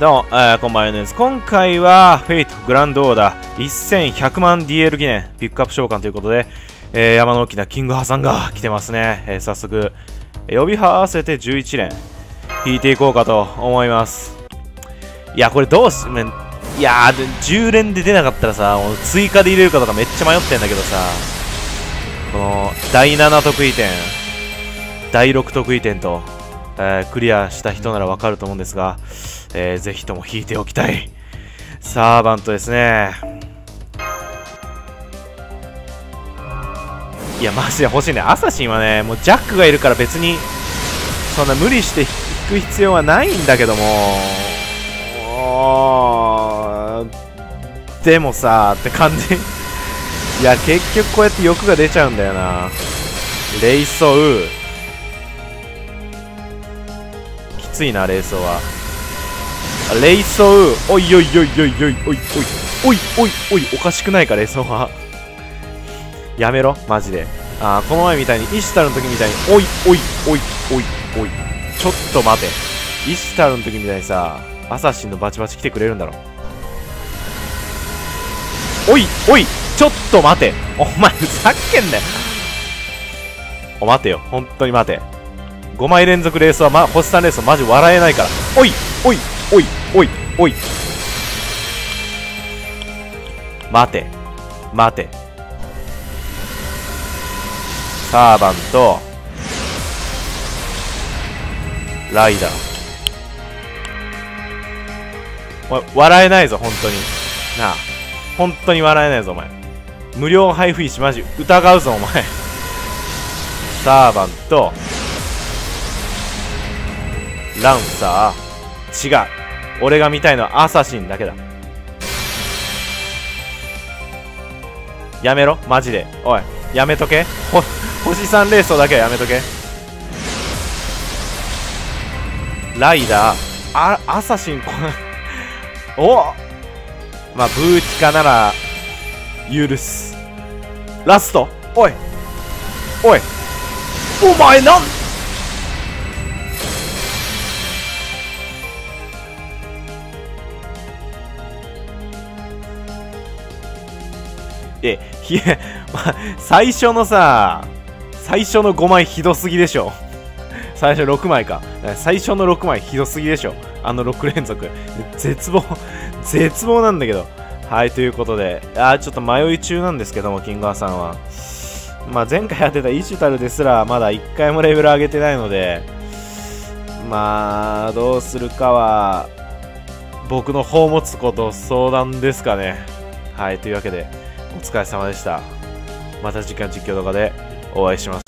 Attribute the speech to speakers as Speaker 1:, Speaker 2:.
Speaker 1: どうも、えー、こんばんはです。今回は、フェイトグランドオーダー1100万 DL 記念ピックアップ召喚ということで、えー、山の大きなキングハさんが来てますね。えー、早速、呼び合わせて11連、引いていこうかと思います。いや、これどうし、いやー、10連で出なかったらさ、もう追加で入れるかとかめっちゃ迷ってんだけどさ、この、第7得意点、第6得意点と、えー、クリアした人ならわかると思うんですが、えー、ぜひとも引いておきたい。サーバントですね。いや、マジで欲しいね。アサシンはね、もうジャックがいるから別に、そんな無理して引く必要はないんだけども、でもさ、って感じ。いや、結局こうやって欲が出ちゃうんだよな。レイソウ。ついな、レイソウは。レイソウおいおいおいおいおいおいおいおいおいおいおかしくないかレイソウは。やめろマジで。あこの前みたいにイシュタルの時みたいにおいおいおいおいおい。ちょっと待て。イシュタルの時みたいにさアサシンのバチバチ来てくれるんだろ。おいおいちょっと待て。お前ふざけんなよ。お待てよ。本当に待て。5枚連続レースは、ま、星3レースはマジ笑えないから。おいおいおいおいおい。待て待て。サーバント。ライダー。おい笑えないぞ本当に。なあ本当に笑えないぞお前。無料配布石マジ疑うぞお前。サーバント。ランサー。違う。俺が見たいのはアサシンだけだ。やめろ。マジで。おい。やめとけ。ほ星3レースだけはやめとけ。ライダー。あアサシンこお。まあブーティカなら許す。ラスト。おい。おい。お前なんえ、ひ、ま、最初のさ、最初の5枚ひどすぎでしょ。最初6枚か。最初の6枚ひどすぎでしょ。あの6連続。絶望、絶望なんだけど。はい、ということで、あちょっと迷い中なんですけども、キングアさんは。まあ、前回やってたイシュタルですら、まだ1回もレベル上げてないので、まあ、どうするかは、僕の方持つこと相談ですかね。はい、というわけで、お疲れ様でした。また次回実況動画でお会いしましょう。